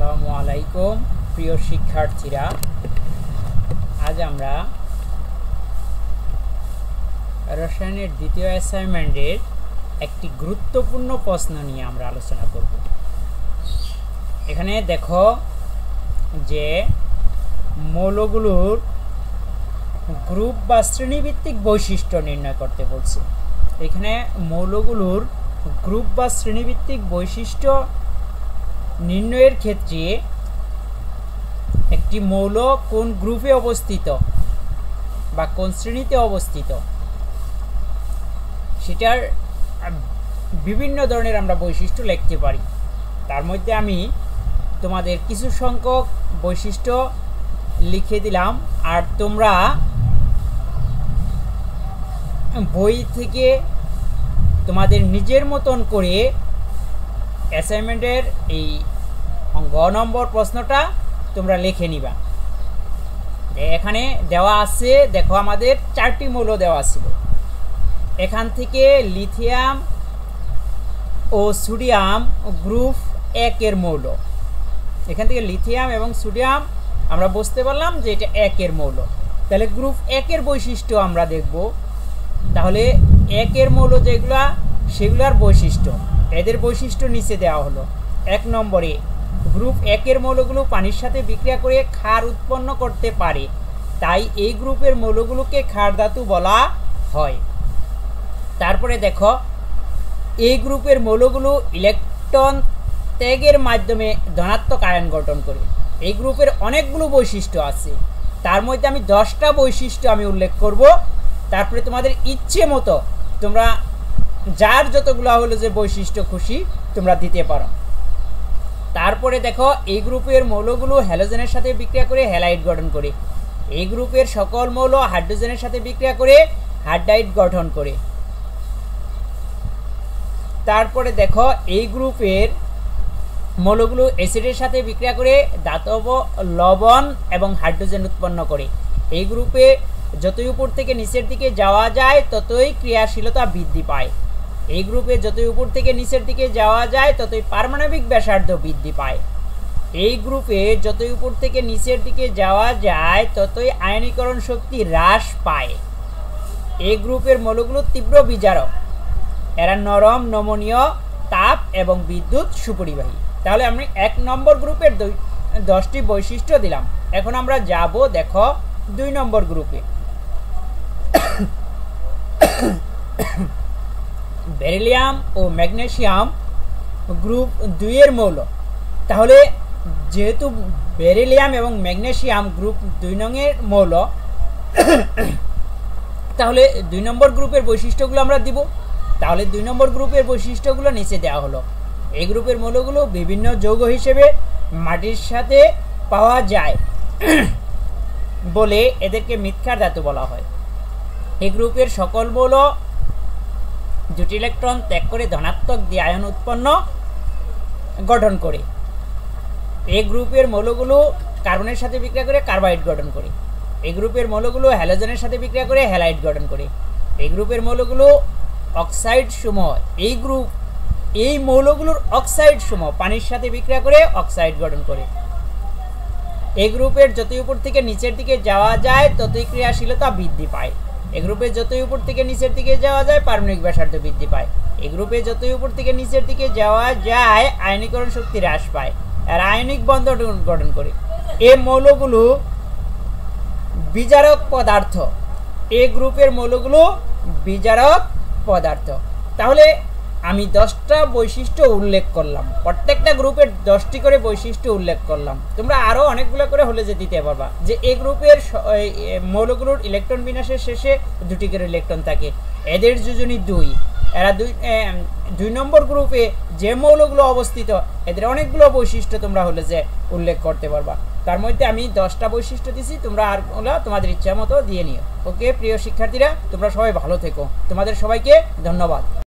আসসালামু আলাইকুম, প্রিয় শিক্ষার্থীরা। আজ আমরা রসায়নের দ্বিতীয় অ্যাসাইনমেন্টের একটি গুরুত্বপূর্ণ প্রশ্ন নিয়ে আমরা আলোচনা করব। এখানে দেখো যে মৌলগুলোর গ্রুপ বা শ্রেণীভিত্তিক বৈশিষ্ট্য নির্ণয় করতে বলছে। এখানে মৌলগুলোর গ্রুপ বা শ্রেণীভিত্তিক বৈশিষ্ট্য নির্ণয়ের ক্ষেত্রে একটি মৌল কোন গ্রুপে অবস্থিত বা কোন শ্রেণীতে অবস্থিত? সেটার বিভিন্ন ধরনের আমরা বৈশিষ্ট্য লিখতে পারি। তার মধ্যে আমি তোমাদের কিছু সংখ্যক বৈশিষ্ট্য লিখে দিলাম। আর তোমরা বই থেকে তোমাদের নিজের মতন করে অ্যাসাইনমেন্টের এই গ নম্বর প্রশ্নটা তোমরা লিখে নিবা। এখানে দেওয়া আছে, দেখো আমাদের চারটি মৌল দেওয়া ছিল। এখান থেকে লিথিয়াম ও সোডিয়াম গ্রুপ একের মৌল। এখান থেকে লিথিয়াম এবং সোডিয়াম, আমরা বুঝতে পারলাম যে এটা একের মৌল। তাহলে গ্রুপ একের বৈশিষ্ট্য আমরা দেখব। তাহলে একের মৌল যেগুলা, সেগুলার বৈশিষ্ট্য। এদের বৈশিষ্ট্য নিচে দেওয়া হলো। এক নম্বরে, গ্রুপ একের মৌলগুলো পানির সাথে বিক্রিয়া করে ক্ষার উৎপন্ন করতে পারে। তাই এই গ্রুপের মৌলগুলোকে ক্ষার ধাতু বলা হয়। তারপরে দেখো, এই গ্রুপের মৌলগুলো ইলেকট্রন ত্যাগের মাধ্যমে ধনাত্মক আয়ন গঠন করে। এই গ্রুপের অনেকগুলো বৈশিষ্ট্য আছে। তার মধ্যে আমি দশটা বৈশিষ্ট্য আমি উল্লেখ করব। তারপরে তোমাদের ইচ্ছে মতো তোমরা যার যতগুলো হলো যে বৈশিষ্ট্য খুশি, তোমরা দিতে পারো। তারপরে দেখো, এই গ্রুপের মৌলগুলো হ্যালোজেনের সাথে বিক্রিয়া করে হ্যালাইট গঠন করে। এই গ্রুপের সকল মৌল হাইড্রোজেনের সাথে বিক্রিয়া করে হাইড্রাইট গঠন করে। তারপরে দেখো, এই গ্রুপের মৌলগুলো অ্যাসিডের সাথে বিক্রিয়া করে দাতব, লবণ এবং হাইড্রোজেন উৎপন্ন করে। এই গ্রুপে যতই উপর থেকে নিচের দিকে যাওয়া যায়, ততই ক্রিয়াশীলতা বৃদ্ধি পায়। এই গ্রুপে যতই উপর থেকে নিচের দিকে যাওয়া যায়, ততই পারমাণবিক ব্যাসার্ধ বৃদ্ধি পায়। এই গ্রুপে যতই উপর থেকে নিচের দিকে যাওয়া যায়, ততই আয়নীকরণ শক্তি হ্রাস পায়। এই গ্রুপের মৌলগুলো তীব্র বিজারক। এরা নরম, নমনীয়, তাপ এবং বিদ্যুৎ সুপরিবাহী। তাহলে আমি এক নম্বর গ্রুপের দশটি বৈশিষ্ট্য দিলাম। এখন আমরা যাব, দেখো, দুই নম্বর গ্রুপে। বেরিলিয়াম ও ম্যাগনেশিয়াম গ্রুপ দুইয়ের মৌল। তাহলে যেহেতু বেরিলিয়াম এবং ম্যাগনেশিয়াম গ্রুপ দুই নংয়ের মৌল, তাহলে দুই নম্বর গ্রুপের বৈশিষ্ট্যগুলো আমরা দিব। তাহলে দুই নম্বর গ্রুপের বৈশিষ্ট্যগুলো নিচে দেওয়া হলো। এই গ্রুপের মৌলগুলো বিভিন্ন যৌগ হিসেবে মাটির সাথে পাওয়া যায় বলে এদেরকে মিথ্যার ধাতু বলা হয়। এই গ্রুপের সকল মৌল দুটি ইলেকট্রন ত্যাগ করে ধনাত্মক দিয়ে আয়ন উৎপন্ন গঠন করে। এই গ্রুপের মৌলগুলো কার্বনের সাথে বিক্রিয়া করে কার্বাইড গঠন করে। এই গ্রুপের মৌলগুলো হ্যালোজেনের সাথে বিক্রিয়া করে হ্যালাইড গঠন করে। এই গ্রুপের মৌলগুলো অক্সাইড সমূহ, এই গ্রুপ, এই মৌলগুলোর অক্সাইড সমূহ পানির সাথে বিক্রিয়া করে অক্সাইড গঠন করে। এই গ্রুপের যতই উপর থেকে নিচের দিকে যাওয়া যায়, ততই ক্রিয়াশীলতা বৃদ্ধি পায়। এই গ্রুপে যতই উপর থেকে নিচের দিকে যাওয়া যায়, পারমাণবিক ব্যাসার্ধ বৃদ্ধি পায়। এ গ্রুপে যতই উপর থেকে নিচের দিকে যাওয়া যায়, আয়নীকরণ শক্তি হ্রাস পায়। আর আয়নিক বন্ধ গঠন করে। এ মৌলগুলো বিজারক পদার্থ। এ গ্রুপের মৌলগুলো বিজারক পদার্থ। তাহলে আমি দশটা বৈশিষ্ট্য উল্লেখ করলাম। প্রত্যেকটা গ্রুপের দশটি করে বৈশিষ্ট্য উল্লেখ করলাম। তোমরা আরও অনেকগুলো করে হলে যে দিতে পারবা। যে এই গ্রুপের মৌলগুলোর ইলেকট্রন বিন্যাসের শেষে দুটি করে ইলেকট্রন থাকে। এদের যোজনী দুই। এরা দুই দুই নম্বর গ্রুপে যে মৌলগুলো অবস্থিত, এদের অনেকগুলো বৈশিষ্ট্য তোমরা হলে যে উল্লেখ করতে পারবা। তার মধ্যে আমি দশটা বৈশিষ্ট্য দিছি, তোমরা আর ওগুলো তোমাদের ইচ্ছা মতো দিয়ে নিও। ওকে, প্রিয় শিক্ষার্থীরা, তোমরা সবাই ভালো থেকো। তোমাদের সবাইকে ধন্যবাদ।